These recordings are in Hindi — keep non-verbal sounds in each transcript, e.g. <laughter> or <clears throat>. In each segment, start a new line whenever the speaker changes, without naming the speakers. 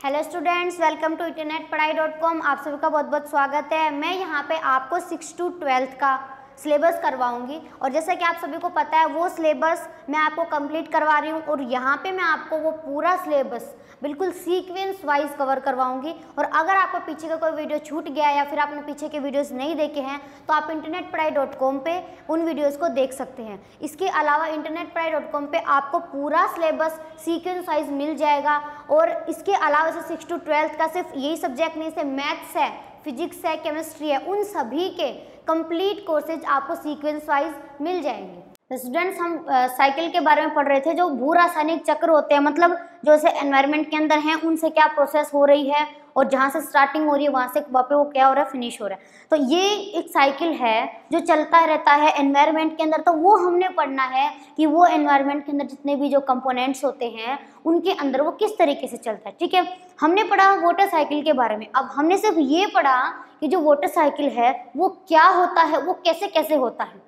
Hello students welcome to internet पढ़ाई डॉट कॉम आप सभी का बहुत बहुत स्वागत है। मैं यहाँ पे आपको सिक्स टू ट्वेल्थ का सिलेबस करवाऊँगी। और जैसा कि आप सभी को पता है, वो सिलेबस मैं आपको कंप्लीट करवा रही हूँ और यहाँ पे मैं आपको वो पूरा सिलेबस बिल्कुल सीक्वेंस वाइज कवर करवाऊँगी। और अगर आपको पीछे का कोई वीडियो छूट गया या फिर आपने पीछे के वीडियोस नहीं देखे हैं तो आप इंटरनेट पढ़ाई डॉट कॉम पर उन वीडियोज़ को देख सकते हैं। इसके अलावा इंटरनेट पढ़ाई डॉट कॉम पर आपको पूरा सिलेबस सीक्वेंस वाइज मिल जाएगा। और इसके अलावा जैसे सिक्स टू ट्वेल्थ का सिर्फ़ यही सब्जेक्ट नहीं से मैथ्स है फिजिक्स है केमिस्ट्री है, उन सभी के कंप्लीट कोर्सेज आपको सीक्वेंस वाइज मिल जाएँगे। स्टूडेंट्स हम साइकिल के बारे में पढ़ रहे थे जो भू रासायनिक चक्र होते हैं मतलब जो से एनवायरनमेंट के अंदर हैं, उनसे क्या प्रोसेस हो रही है और जहाँ से स्टार्टिंग हो रही है, वहाँ से पे वो क्या हो रहा है फिनिश हो रहा है। तो ये एक साइकिल है जो चलता रहता है एनवायरनमेंट के अंदर। तो वो हमने पढ़ना है कि वो एनवायरनमेंट के अंदर जितने भी जो कंपोनेंट्स होते हैं, उनके अंदर वो किस तरीके से चलता है, ठीक है? हमने पढ़ा वाटर साइकिल के बारे में। अब हमने सिर्फ़ ये पढ़ा कि जो वाटर साइकिल है, वो क्या होता है, वो कैसे कैसे होता है।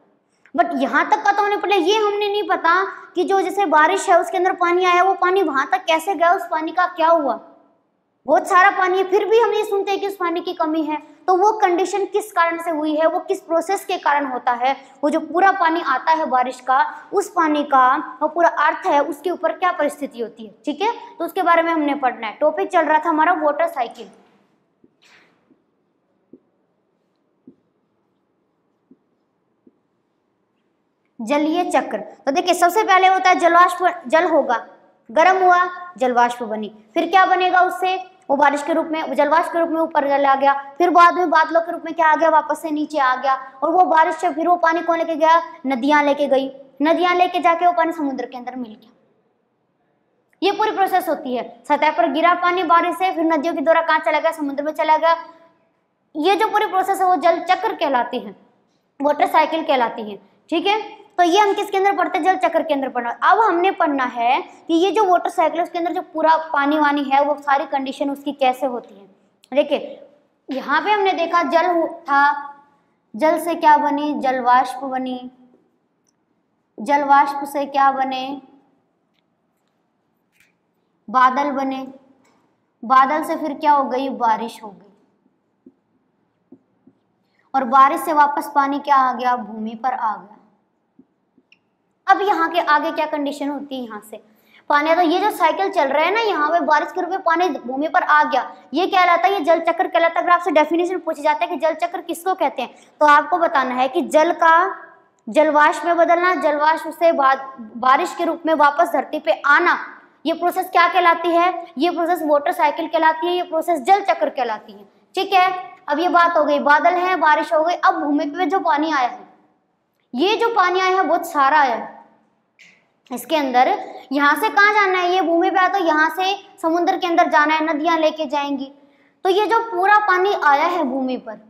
बट यहाँ तक का तो हमने पढ़ा ये हमने नहीं पता कि जो जैसे बारिश है, उसके अंदर पानी आया, वो पानी वहाँ तक कैसे गया, उस पानी का क्या हुआ? बहुत सारा पानी है, फिर भी हम ये सुनते हैं कि उस पानी की कमी है। तो वो कंडीशन किस कारण से हुई है, वो किस प्रोसेस के कारण होता है? वो जो पूरा पानी आता है बारिश का, उस पानी का वो पूरा अर्थ है, उसके ऊपर क्या परिस्थिति होती है? ठीक है? तो उसके बारे में हमने पढ़ना है। टॉपिक चल रहा था हमारा वाटर साइकिल जलीय चक्र। तो देखिए, सबसे पहले होता है जलवाष्प, जल होगा। गर्म हुआ, जलवाष्प बनी। फिर क्या बनेगा उससे? वो बारिश के रूप में जलवाष्प के रूप में ऊपर आ गया। फिर बाद में बादलों के रूप में क्या आ गया? वापस से नीचे आ गया। और वो बारिश से फिर वो पानी कौन लेके गया? नदियाँ लेके गई। नदियाँ लेके जाके वो पानी समुद्र के अंदर मिल गया। ये पूरी प्रोसेस होती है। सतह पर गिरा पानी, बारिश से, फिर नदियों के द्वारा कहाँ चला गया? समुद्र में चला गया। ये जो पूरी प्रोसेस है, वो जल चक्र कहलाती है। वाटर साइकिल कहलाती है। ठीक है? तो ये हम किसके अंदर पढ़ते हैं? जल चक्र के अंदर पढ़ना। अब हमने पढ़ना है कि ये जो वाटर साइकिल है, उसके अंदर जो पूरा पानी वानी है, वो सारी कंडीशन उसकी कैसे होती है? देखिए, यहाँ पे हमने देखा जल था। जल से क्या बनी? जलवाष्प बनी। जलवाष्प से क्या बने? बादल बने। बादल से फिर क्या हो गई? बारिश हो गई। और बारिश से वापस पानी क्या आ गया? भूमि पर आ गया। अब यहाँ के आगे क्या कंडीशन होती है यहाँ से? पानी तो ये जो साइकिल चल रहा है ना, यहाँ पे बारिश के रूप में पानी भूमि पर आ गया। ये कहलाता है, ये जल चक्र कहलाता है। अगर आपसे डेफिनेशन पूछी जाता है कि जल चक्र किसको कहते हैं तो आपको बताना है कि जल का जलवाष्प में बदलना, जलवाष्प से बारिश के रूप में वापस धरती पे आना, ये प्रोसेस क्या कहलाती है? ये प्रोसेस वाटर साइकिल कहलाती है, ये प्रोसेस जल चक्र कहलाती है। ठीक है? अब ये बात हो गई, बादल है, बारिश हो गई, अब भूमि पे जो पानी आया है, ये जो पानी आया है, बहुत सारा आया है। इसके अंदर, यहाँ से कहाँ जाना है? ये भूमि पे आया तो यहाँ से समुद्र के अंदर जाना है, नदियाँ लेके जाएँगी। तो ये जो पूरा पानी आया है भूमि पर,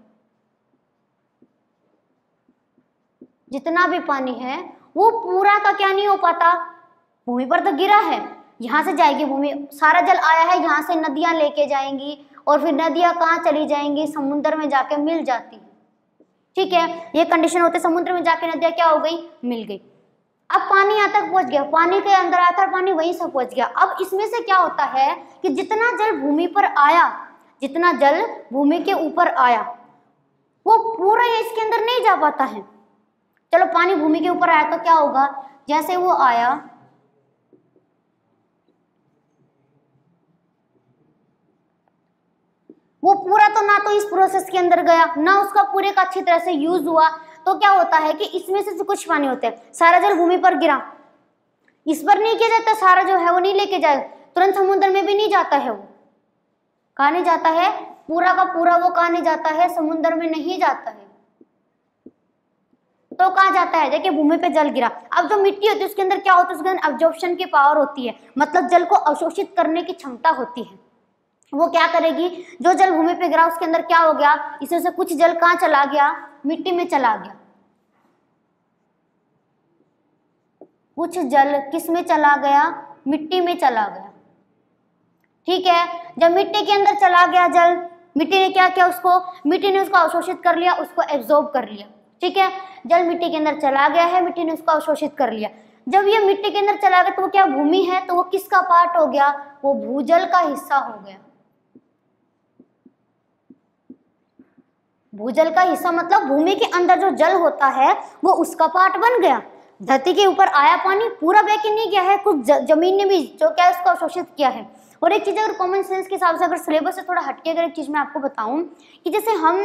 जितना भी पानी है, वो पूरा का क्या नहीं हो पाता? भूमि पर तो गिरा है, यहाँ से जाएगी भूमि। सारा जल आया है, यहाँ से नदियाँ लेके जाएँगी और फिर नदियाँ कहाँ चली जाएँगी? समुद्र में जाके मिल जाती। ठीक है, ये कंडीशन होते समुद्र में जाके नदियाँ क्या हो गई? मिल गई। अब पानी यहाँ तक पहुँच गया। पानी के अंदर आया था पानी वहीं से पहुँच गया। अब इसमें से क्या होता है कि जितना जल भूमि पर आया, जितना जल भूमि के ऊपर आया, वो पूरा इसके अंदर नहीं जा पाता है। चलो पानी भूमि के ऊपर आया तो क्या होगा? जैसे वो आया, वो पूरा तो ना तो इस प्रोसेस के अंदर गया, ना उसका पूरे का अच्छी तरह से यूज़ हुआ तो क्या होता है कि इसमें से कुछ पानी होते हैं, सारा जल भूमि पर गिरा। इस पर नहीं किया जाता, सारा जो है वो नहीं लेके जाए। तुरंत समुद्र में भी नहीं जाता है वो। कहा नहीं जाता है, पूरा का पूरा वो कहा नहीं जाता है, समुद्र में नहीं जाता है। तो कहा जाता है? देखिए, भूमि पे जल गिरा। अब जो मिट्टी होती है, उसके अंदर क्या होता है? उसके अंदर अब्जॉर्प्शन की पावर होती है। मतलब जल को अवशोषित करने की क्षमता होती है। वो क्या करेगी? जो जल भूमि पे गिरा, उसके अंदर क्या हो गया? इसमें से कुछ जल कहाँ चला गया? मिट्टी में चला गया। कुछ जल किसमें चला गया? मिट्टी में चला गया। ठीक है? जब मिट्टी के अंदर चला गया जल, मिट्टी ने क्या किया उसको? मिट्टी ने उसको अवशोषित कर लिया, उसको एब्जॉर्ब कर लिया। ठीक है? जल मिट्टी के अंदर चला गया है, मिट्टी ने उसको अवशोषित कर लिया। जब ये मिट्टी के अंदर चला गया तो वो क्या भूमि है? तो वो किसका पार्ट हो गया? वो भूजल का हिस्सा हो गया। भूजल का हिस्सा मतलब भूमि के अंदर जो जल होता है, वो उसका पार्ट बन गया। धरती के ऊपर आया पानी पूरा बह के नहीं गया है, कुछ ज़मीन ने भी जो क्या उसको अवशोषित किया है। और एक चीज़ अगर कॉमन सेंस के हिसाब से, अगर सिलेबस से थोड़ा हटके अगर एक चीज़ मैं आपको बताऊँ कि जैसे हम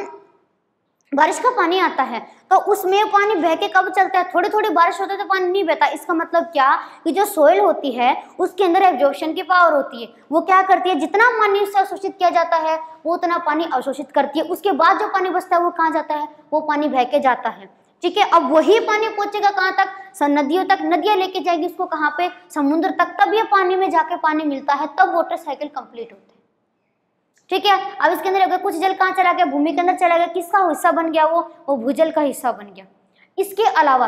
बारिश का पानी आता है तो उसमें पानी बह के कब चलता है? थोड़ी थोड़ी बारिश होती है तो पानी नहीं बहता। इसका मतलब क्या? कि जो सोइल होती है, उसके अंदर एब्जॉर्प्शन की पावर होती है। वो क्या करती है? जितना पानी उससे अवशोषित किया जाता है, वो उतना पानी अवशोषित करती है। उसके बाद जो पानी बचता है, वो कहाँ जाता है? वो पानी बह के जाता है। ठीक है? अब वही पानी पहुंचेगा कहाँ तक? नदियों तक। नदियाँ लेके जाएगी उसको कहाँ पे? समुद्र तक। तब ये पानी में जाके पानी मिलता है। तब वाटर साइकिल कंप्लीट होता है। ठीक है? अब इसके अंदर अगर कुछ जल कहाँ चला गया? भूमि के अंदर चला गया। किसका हिस्सा बन गया वो? वो भूजल का हिस्सा बन गया। इसके अलावा,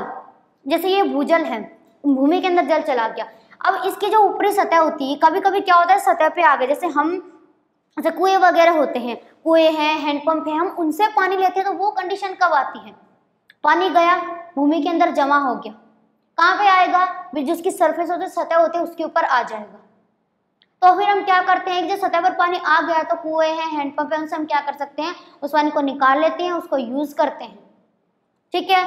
जैसे ये भूजल है, भूमि के अंदर जल चला गया। अब इसकी जो ऊपरी सतह होती है कभी कभी क्या होता है? सतह पे आ गए जैसे हम, जैसे कुएँ वगैरह होते हैं, कुएँ हैं हैंडपंप है, हम उनसे पानी लेते हैं तो वो कंडीशन कब आती है? पानी गया, भूमि के अंदर जमा हो गया। कहाँ पे आएगा? जिसकी सरफेस होती है, सतह होती है, उसके ऊपर आ जाएगा। तो फिर हम क्या करते हैं? कि जो सतह पर पानी आ गया तो कुएँ हैं हैंडपंप है, उनसे हम क्या कर सकते हैं? उस पानी को निकाल लेते हैं, उसको यूज़ करते हैं। ठीक है?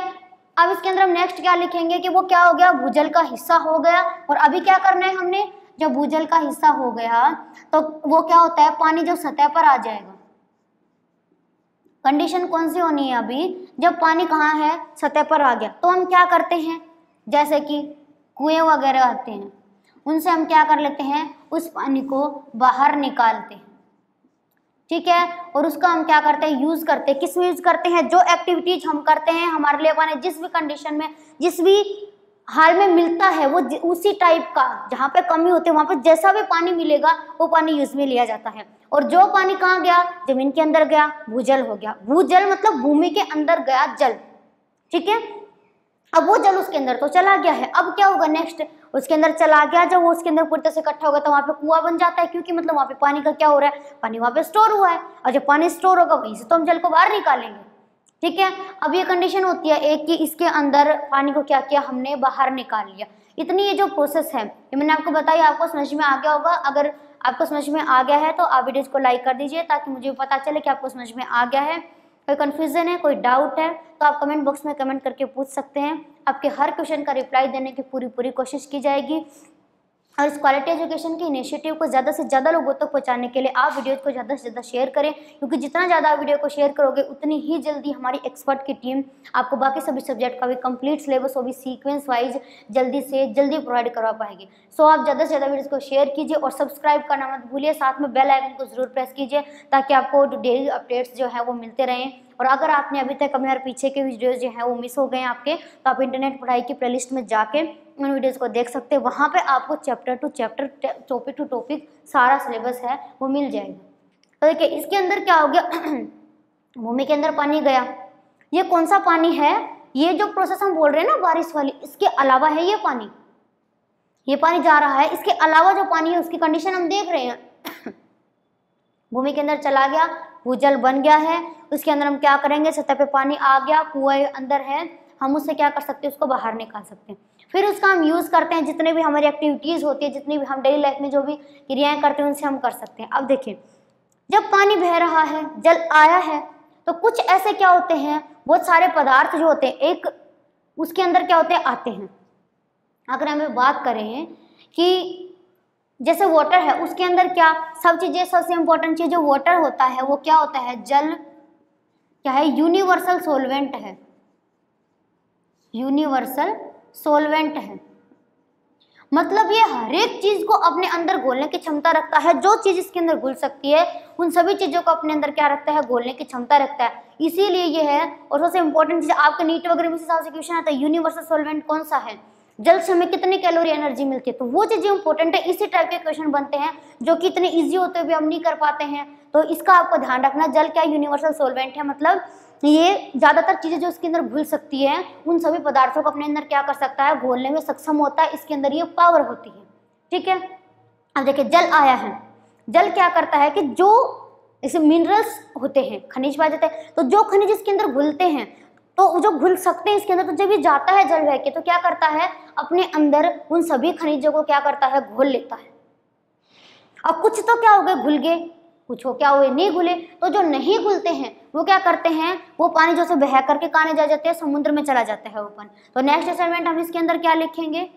अब इसके अंदर हम नेक्स्ट क्या लिखेंगे कि वो क्या हो गया? भूजल का हिस्सा हो गया। और अभी क्या करना है हमने? जब भूजल का हिस्सा हो गया तो वो क्या होता है? पानी जो सतह पर आ जाएगा। कंडीशन कौन सी होनी है अभी? जब पानी कहाँ है? सतह पर आ गया। तो हम क्या करते हैं? जैसे कि कुएँ वगैरह आते हैं। उनसे हम क्या कर लेते हैं? उस पानी को बाहर निकालते हैं। ठीक है? और उसका हम क्या करते हैं? यूज़ करते हैं। किसमें यूज़ करते हैं? जो एक्टिविटीज़ हम करते हैं हमारे लिए पानी जिस भी कंडीशन में, जिस भी हाल में मिलता है, वो उसी टाइप का, जहाँ पे कमी होती है, वहाँ पे जैसा भी पानी मिलेगा, वो पानी यूज़ में लिया जाता है। और जो पानी कहाँ गया? ज़मीन के अंदर गया, भूजल हो गया। भूजल मतलब भूमि के अंदर गया जल। ठीक है? अब वो जल उसके अंदर तो चला गया है। अब क्या होगा नेक्स्ट उसके अंदर चला गया, जब वो उसके अंदर पूरी तरह से इकट्ठा होगा तो वहाँ पे कुआ बन जाता है, क्योंकि मतलब वहाँ पे पानी का क्या हो रहा है? पानी वहाँ पे स्टोर हुआ है। और जब पानी स्टोर होगा, वहीं से तो हम जल को बाहर निकालेंगे। ठीक है? अब ये कंडीशन होती है एक कि इसके अंदर पानी को क्या किया हमने बाहर निकाल लिया। इतनी ये जो प्रोसेस है, ये मैंने आपको बताया, आपको समझ में आ गया होगा। अगर आपको समझ में आ गया है तो आप वीडियोज़ को लाइक कर दीजिए, ताकि मुझे पता चले कि आपको समझ में आ गया है। कोई कन्फ्यूज़न है, कोई डाउट है तो आप कमेंट बॉक्स में कमेंट करके पूछ सकते हैं। आपके हर क्वेश्चन का रिप्लाई देने की पूरी पूरी कोशिश की जाएगी। और इस क्वालिटी एजुकेशन के इनिशिएटिव को ज़्यादा से ज़्यादा लोगों तक पहुँचाने के लिए आप वीडियोज़ को ज़्यादा से ज़्यादा शेयर करें। क्योंकि जितना ज़्यादा आप वीडियो को शेयर करोगे, उतनी ही जल्दी हमारी एक्सपर्ट की टीम आपको बाकी सभी सब्जेक्ट का भी कंप्लीट सिलेबस वो भी सीक्वेंस वाइज जल्दी से जल्दी प्रोवाइड करवा पाएगी। सो आप ज़्यादा से ज़्यादा वीडियोज़ को शेयर कीजिए और सब्सक्राइब करना मत भूलिए। साथ में बेल आइकन को ज़रूर प्रेस कीजिए ताकि आपको डेली अपडेट्स जो है वो मिलते रहें। और अगर आपने अभी तक हमारे पीछे के वीडियोज़ जो हैं वो मिस हो गए आपके तो आप इंटरनेट पढ़ाई की प्लेलिस्ट में जाके उन वीडियोज़ को देख सकते हैं। वहाँ पे आपको chapter to chapter topic to topic सारा सिलेबस है, वो मिल जाएगा। तो देखिए, इसके अंदर क्या हो गया? <clears throat> भूमि के अंदर पानी गया। ये कौन सा पानी है? ये जो प्रोसेस हम बोल रहे हैं ना, बारिश वाली, इसके अलावा है ये पानी। ये पानी जा रहा है। इसके अलावा जो पानी है, उसकी कंडीशन हम देख रहे हैं। <clears throat> भूमि के अंदर चला गया। भूजल बन गया है, उसके अंदर हम क्या करेंगे? सतह पे पानी आ गया कुएँ अंदर है, हम उससे क्या कर सकते हैं? उसको बाहर निकाल सकते हैं। फिर उसका हम यूज़ करते हैं, जितने भी हमारी एक्टिविटीज़ होती है, जितनी भी हम डेली लाइफ में जो भी क्रियाएँ करते हैं, उनसे हम कर सकते हैं। अब देखिए, जब पानी बह रहा है, जल आया है तो कुछ ऐसे क्या होते हैं? बहुत सारे पदार्थ जो होते हैं, एक उसके अंदर क्या होते हैं? आते हैं। अगर हमें बात करें कि जैसे वाटर है, उसके अंदर क्या सब चीज़ें सबसे इंपॉर्टेंट चीज़ जो वाटर होता है, वो क्या होता है? जल। क्या है? यूनिवर्सल सोलवेंट है। यूनिवर्सल सोलवेंट है। मतलब ये हर एक चीज़ को अपने अंदर घोलने की क्षमता रखता है, जो चीज़ इसके अंदर घुल सकती है, उन सभी चीज़ों को अपने अंदर क्या रखता है? घोलने की क्षमता रखता है। इसीलिए ये है, और सबसे इंपॉर्टेंट चीज़, आपके नीट वगैरह में से क्वेश्चन आता है यूनिवर्सल सोलवेंट कौन सा है? जल से हमें कितनी कैलोरी एनर्जी मिलती है? तो वो चीज़ें इंपॉर्टेंट है। इसी टाइप के क्वेश्चन बनते हैं, जो कि इतने ईजी होते हुए हम नहीं कर पाते हैं। तो इसका आपको ध्यान रखना, जल क्या यूनिवर्सल सोलवेंट है? मतलब ये ज़्यादातर चीज़ें जो इसके अंदर घुल सकती है, उन सभी पदार्थों को अपने अंदर क्या कर सकता है? घोलने में सक्षम होता है। इसके अंदर ये पावर होती है। ठीक है? अब देखिए, जल आया है। जल क्या करता है कि जो, जैसे मिनरल्स होते हैं, खनिज पाए जाते हैं। तो जो खनिज इसके अंदर घुलते हैं तो जो घुल सकते हैं इसके अंदर तो जब ये जाता है जल बह के तो क्या करता है? अपने अंदर उन सभी खनिजों को क्या करता है? घोल लेता है। अब कुछ तो क्या हो गए? घुल गए। कुछ हो क्या हुए? नहीं घुले। तो जो नहीं घुलते हैं, वो क्या करते हैं? वो पानी जो से बह करके काने जा जाते हैं, समुद्र में चला जाता है ओपन तो नेक्स्ट असाइनमेंट हम इसके अंदर क्या लिखेंगे?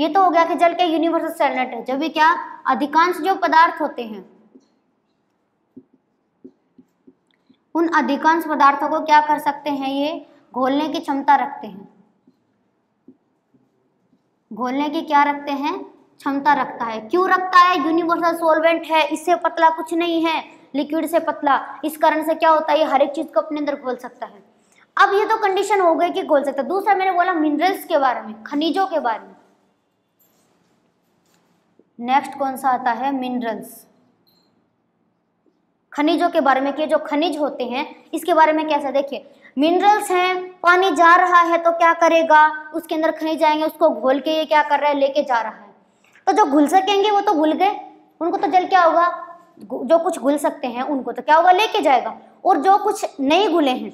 ये तो हो गया कि जल के यूनिवर्सल सैलनेट है। जब भी क्या? अधिकांश जो पदार्थ होते हैं उन अधिकांश पदार्थों को क्या कर सकते हैं ये? घोलने की क्षमता रखते हैं। घोलने की क्या रखते हैं? क्षमता रखता है। क्यों रखता है? यूनिवर्सल सोलवेंट है, इससे पतला कुछ नहीं है। लिक्विड से पतला। इस कारण से क्या होता है? ये हर एक चीज़ को अपने अंदर घोल सकता है। अब ये तो कंडीशन हो गई कि घोल सकता है। दूसरा मैंने बोला मिनरल्स के बारे में, खनिजों के बारे में। नेक्स्ट कौन सा आता है? मिनरल्स खनिजों के बारे में कि जो खनिज होते हैं, इसके बारे में कैसे? देखिए मिनरल्स हैं, पानी जा रहा है तो क्या करेगा? उसके अंदर खनिज आएँगे, उसको घोल के ये क्या कर रहा है? लेके जा रहा है। तो जो घुल सकेंगे, वो तो घुल गए। उनको तो जल क्या होगा? जो कुछ घुल सकते हैं, उनको तो क्या होगा? लेके जाएगा। और जो कुछ नहीं घुले हैं,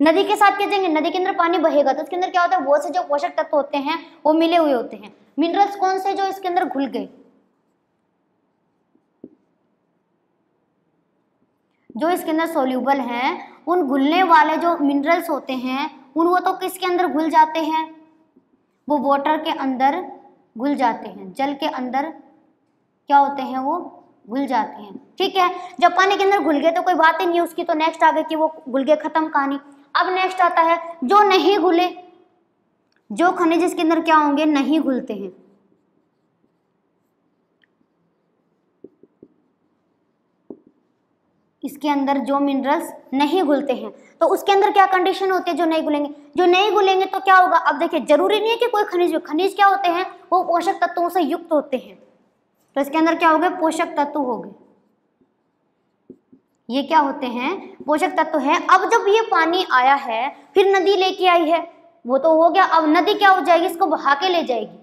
नदी के साथ क्या जाएँगे? नदी के अंदर पानी बहेगा तो उसके अंदर क्या होता है? वो से जो पोषक तत्व होते हैं, वो मिले हुए होते हैं। मिनरल्स कौन से जो इसके अंदर घुल गए? जो इसके अंदर सोल्यूबल हैं, उन घुलने वाले जो मिनरल्स होते हैं, उन वो तो किसके अंदर घुल जाते हैं? वो वाटर के अंदर घुल जाते हैं। जल के अंदर क्या होते हैं वो? घुल जाते हैं। ठीक है? जब पानी के अंदर घुल गए तो कोई बात ही नहीं उसकी तो नेक्स्ट आ गई कि वो घुल गए खत्म कहानी। अब नेक्स्ट आता है, जो नहीं घुले, जो खनिज इसके अंदर क्या होंगे? नहीं घुलते हैं। इसके अंदर जो मिनरल्स नहीं घुलते हैं। तो उसके अंदर क्या कंडीशन होती है जो नहीं घुलेंगे? जो नहीं घुलेंगे तो क्या होगा? अब देखिए, ज़रूरी नहीं है कि कोई खनिज खनिज क्या होते हैं? वो पोषक तत्वों से युक्त होते हैं। तो इसके अंदर क्या हो गए? पोषक तत्व हो गए। ये क्या होते हैं? पोषक तत्व है। अब जब ये पानी आया है, फिर नदी लेके आई है। वो तो हो गया। अब नदी क्या हो जाएगी? इसको बहा के ले जाएगी।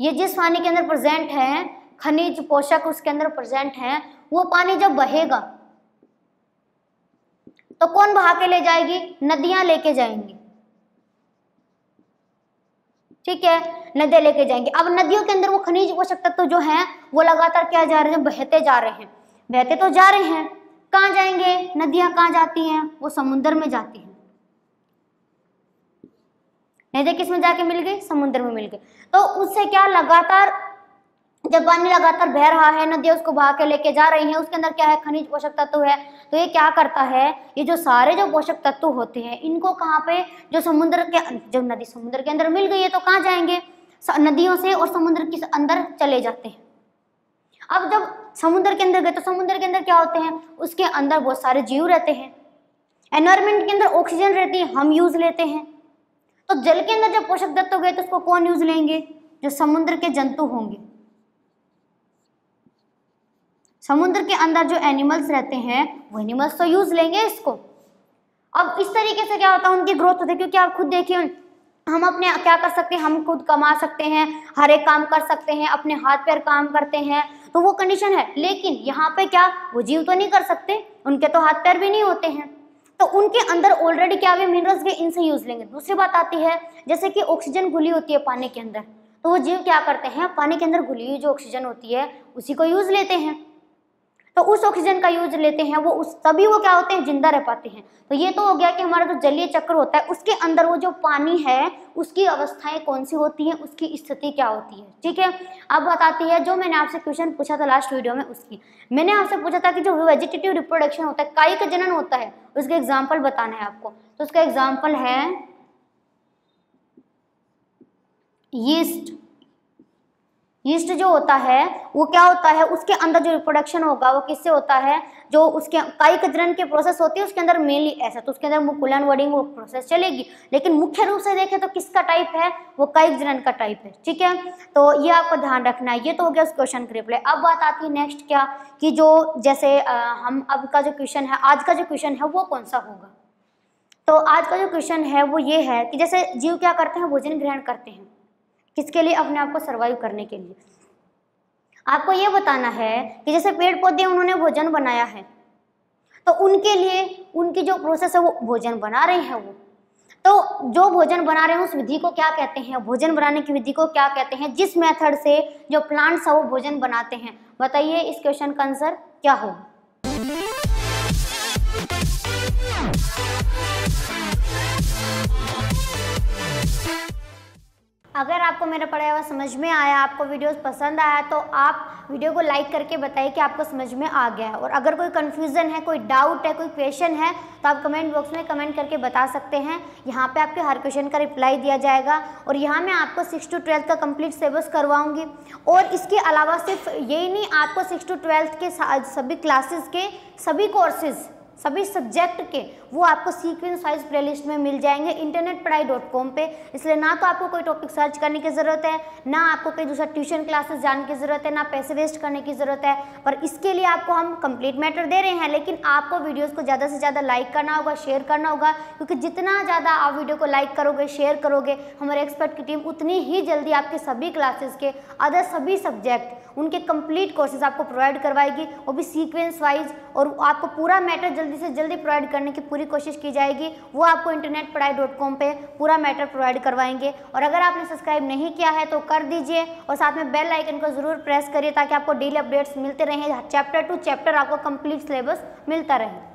ये जिस पानी के अंदर प्रेजेंट है, खनिज, पोषक उसके अंदर प्रेजेंट है, वो पानी जब बहेगा तो कौन बहा के ले जाएगी? नदियाँ लेके जाएँगी। ठीक है? नदियाँ लेके जाएँगे। अब नदियों के अंदर वो खनिज पोषक तत्व जो है, वो लगातार क्या जा रहे हैं? बहते जा रहे हैं। बहते तो जा रहे हैं। कहाँ जाएँगे? नदियाँ कहाँ जाती हैं? वो समुद्र में जाती हैं। नदियाँ किसमें जाके मिल गई? समुद्र में मिल गई। तो उससे क्या लगातार जब पानी लगातार बह रहा है, नदियाँ उसको बहा के लेके जा रही हैं, उसके अंदर क्या है? खनिज पोषक तत्व है। तो ये क्या करता है? ये जो सारे जो पोषक तत्व होते हैं, इनको कहाँ पे? जो समुद्र के जब नदी समुद्र के अंदर मिल गई है तो कहाँ जाएँगे? नदियों से और समुद्र के अंदर चले जाते हैं। अब जब समुद्र के अंदर गए तो समुद्र के अंदर क्या होते हैं? उसके अंदर बहुत सारे जीव रहते हैं। एनवायरमेंट के अंदर ऑक्सीजन रहती है, हम यूज़ लेते हैं। तो जल के अंदर जब पोषक तत्व गए तो उसको कौन यूज़ लेंगे? जो समुद्र के जंतु होंगे। समुद्र के अंदर जो एनिमल्स रहते हैं, वो एनिमल्स तो यूज़ लेंगे इसको। अब इस तरीके से क्या होता है, उनकी ग्रोथ होती है क्योंकि आप खुद देखिए, हम अपने क्या कर सकते हैं, हम खुद कमा सकते हैं, हर एक काम कर सकते हैं, अपने हाथ पैर काम करते हैं तो वो कंडीशन है। लेकिन यहाँ पे क्या, वो जीव तो नहीं कर सकते, उनके तो हाथ पैर भी नहीं होते हैं। तो उनके अंदर ऑलरेडी क्या वे मिनरल्स के इनसे यूज़ लेंगे। दूसरी बात आती है, जैसे कि ऑक्सीजन घुली होती है पानी के अंदर तो वो जीव क्या करते हैं, पानी के अंदर घुली हुई जो ऑक्सीजन होती है, उसी को यूज़ लेते हैं। तो उस ऑक्सीजन का यूज़ लेते हैं, वो उस, तभी वो क्या होते हैं, ज़िंदा रह पाते हैं। तो ये तो हो गया कि हमारा जो तो जलीय चक्र होता है, उसके अंदर वो जो पानी है, उसकी अवस्थाएँ कौन सी होती हैं, उसकी स्थिति क्या होती है, ठीक है? अब बताती है जो मैंने आपसे क्वेश्चन पूछा था लास्ट वीडियो में उसकी। मैंने आपसे पूछा था कि जो वेजिटेटिव रिप्रोडक्शन होता है काई का जनन होता है, उसका एग्ज़ाम्पल बताना है आपको। तो उसका एग्ज़ाम्पल है यीस्ट यीस्ट जो होता है वो क्या होता है? उसके अंदर जो रिप्रोडक्शन होगा वो किससे होता है? जो उसके कई कजरन के प्रोसेस होती है उसके अंदर मेनली ऐसा तो उसके अंदर मुकुलन वर्डिंग वो प्रोसेस चलेगी। लेकिन मुख्य रूप से देखें तो किसका टाइप है? वो कई जनन का टाइप है ठीक है? तो ये आपको ध्यान रखना है। ये तो हो गया उस क्वेश्चन के रिप्लाई अब बात आती है नेक्स्ट क्या? कि जो जैसे आ, हम अब का जो क्वेश्चन है आज का जो क्वेश्चन है वो कौन सा होगा? तो आज का जो क्वेश्चन है वो ये है कि जैसे जीव क्या करते हैं? भोजन ग्रहण करते हैं। किसके लिए? अपने आप को सर्वाइव करने के लिए। आपको ये बताना है कि जैसे पेड़ पौधे उन्होंने भोजन बनाया है तो उनके लिए, उनकी जो प्रोसेस है वो भोजन बना रहे हैं वो। तो जो भोजन बना रहे हैं, उस विधि को क्या कहते हैं? भोजन बनाने की विधि को क्या कहते हैं? जिस मेथड से जो प्लांट्स है वो भोजन बनाते हैं। बताइए इस क्वेश्चन का आंसर क्या होगा? अगर आपको मेरा पढ़ाया हुआ समझ में आया, आपको वीडियोस पसंद आया तो आप वीडियो को लाइक करके बताइए कि आपको समझ में आ गया है। और अगर कोई कन्फ्यूज़न है, कोई डाउट है, कोई क्वेश्चन है तो आप कमेंट बॉक्स में कमेंट करके बता सकते हैं। यहाँ पे आपके हर क्वेश्चन का रिप्लाई दिया जाएगा। और यहाँ मैं आपको सिक्स टू ट्वेल्थ का कंप्लीट सिलेबस करवाऊँगी। और इसके अलावा सिर्फ़ यही नहीं, आपको सिक्स टू ट्वेल्थ के सभी क्लासेस के सभी कोर्सेज़ सभी सब्जेक्ट के वो आपको सीक्वेंस वाइज प्लेलिस्ट में मिल जाएँगे इंटरनेट पढ़ाई डॉट कॉम पर इसलिए ना तो आपको कोई टॉपिक सर्च करने की ज़रूरत है, ना आपको कोई दूसरा ट्यूशन क्लासेस जाने की ज़रूरत है, ना पैसे वेस्ट करने की ज़रूरत है। पर इसके लिए आपको हम कंप्लीट मैटर दे रहे हैं, लेकिन आपको वीडियोज़ को ज़्यादा से ज़्यादा लाइक करना होगा शेयर करना होगा, क्योंकि जितना ज़्यादा आप वीडियो को लाइक करोगे शेयर करोगे, हमारे एक्सपर्ट की टीम उतनी ही जल्दी आपके सभी क्लासेस के अदर सभी सब्जेक्ट उनके कंप्लीट कोर्सेज आपको प्रोवाइड करवाएगी, वो भी सीक्वेंस वाइज और आपको पूरा मैटर जल्दी से जल्दी प्रोवाइड करने की पूरी कोशिश की जाएगी। वो आपको इंटरनेट पढ़ाई डॉट कॉम पर पूरा मैटर प्रोवाइड करवाएँगे। और अगर आपने सब्सक्राइब नहीं किया है तो कर दीजिए और साथ में बेल आइकन को ज़रूर प्रेस करिए ताकि आपको डेली अपडेट्स मिलते रहें। चैप्टर टू चैप्टर आपको कंप्लीट सिलेबस मिलता रहे।